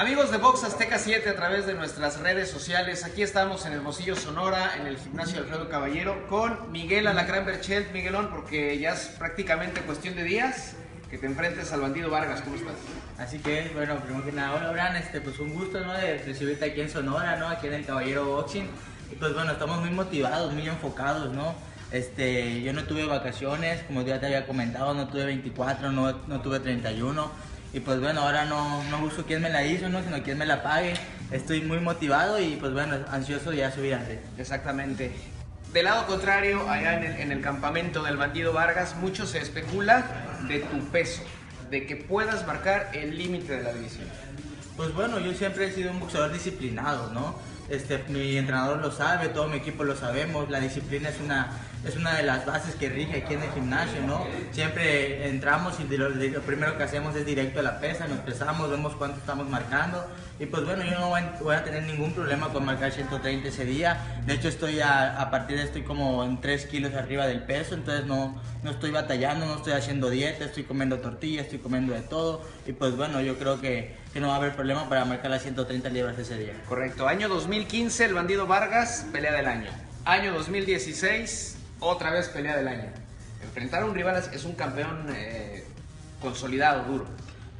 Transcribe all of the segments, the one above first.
Amigos de Box Azteca 7 a través de nuestras redes sociales, aquí estamos en Hermosillo, Sonora, en el gimnasio Alfredo Caballero, con Miguel Alacrán Berchelt. Miguelón, porque ya es prácticamente cuestión de días que te enfrentes al bandido Vargas. ¿Cómo estás? Así que, bueno, primero que nada, hola, Bran, este, pues un gusto, ¿no? De recibirte aquí en Sonora, ¿no? Aquí en el Caballero Boxing. Y pues bueno, estamos muy motivados, muy enfocados, ¿no? Este, yo no tuve vacaciones, como ya te había comentado, no tuve 24, no, no tuve 31 y pues bueno, ahora no, no busco quién me la hizo, ¿no? sino quién me la pague. Estoy muy motivado y pues bueno, ansioso ya subir antes. Exactamente. Del lado contrario, allá en el, en el campamento del bandido Vargas, mucho se especula de tu peso, de que puedas marcar el límite de la división. Pues bueno, yo siempre he sido un boxeador disciplinado, ¿no? Este, mi entrenador lo sabe, todo mi equipo lo sabemos, la disciplina es una, es una de las bases que rige aquí en el gimnasio, ¿no? Siempre entramos y lo, lo primero que hacemos es directo a la pesa, nos pesamos, vemos cuánto estamos marcando y pues bueno, yo no voy a, tener ningún problema con marcar 130 ese día, de hecho estoy a, a partir de estoy como en 3 kilos arriba del peso, entonces no, no estoy batallando, no estoy haciendo dieta, estoy comiendo tortillas, estoy comiendo de todo y pues bueno, yo creo que, que no va a haber problema para marcar las 130 libras ese día. Correcto. Año 2015, el bandido Vargas, pelea del año. Año 2016, otra vez pelea del año. Enfrentar a un rival es- un campeón eh, consolidado, duro.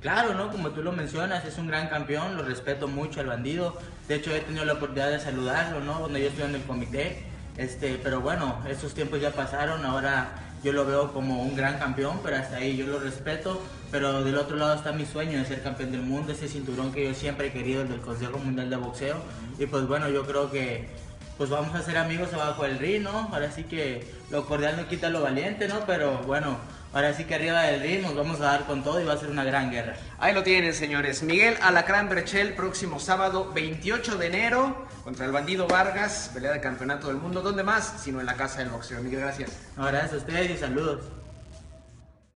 Claro, ¿no? Como tú lo mencionas, es un gran campeón, lo respeto mucho al bandido. De hecho, he tenido la oportunidad de saludarlo, ¿no? Cuando yo estuve en el comité. Este, pero bueno, esos tiempos ya pasaron, ahora yo lo veo como un gran campeón, pero hasta ahí yo lo respeto. Pero del otro lado está mi sueño de ser campeón del mundo, ese cinturón que yo siempre he querido, el del Consejo Mundial de Boxeo. Y pues bueno, yo creo que pues vamos a ser amigos abajo del ring, ¿no? Ahora sí que lo cordial no quita lo valiente, ¿no? Pero bueno, ahora sí que arriba del ring nos vamos a dar con todo y va a ser una gran guerra. Ahí lo tienen, señores. Miguel Alacrán Berchel, próximo sábado 28 de enero, contra el bandido Vargas, pelea de campeonato del mundo. ¿Dónde más? Sino en la casa del boxeo. Miguel, gracias. No, gracias a ustedes y saludos.